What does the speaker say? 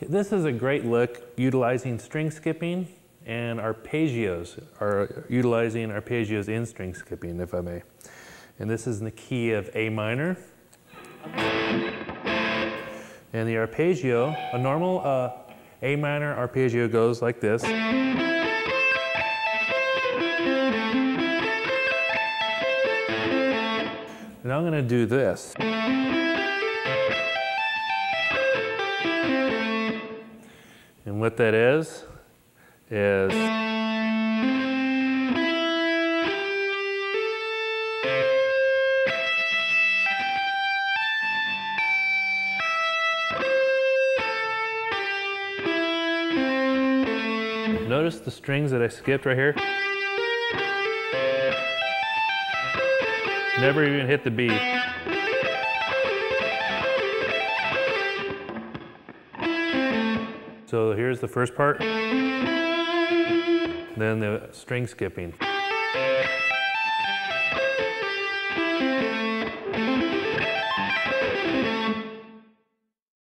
This is a great lick utilizing string skipping and arpeggios, or utilizing arpeggios in string skipping, if I may. And this is in the key of A minor. And the arpeggio, a normal uh, A minor arpeggio goes like this. And I'm gonna do this. And what that is, is Notice the strings that I skipped right here? Never even hit the B. So here's the first part, then the string skipping.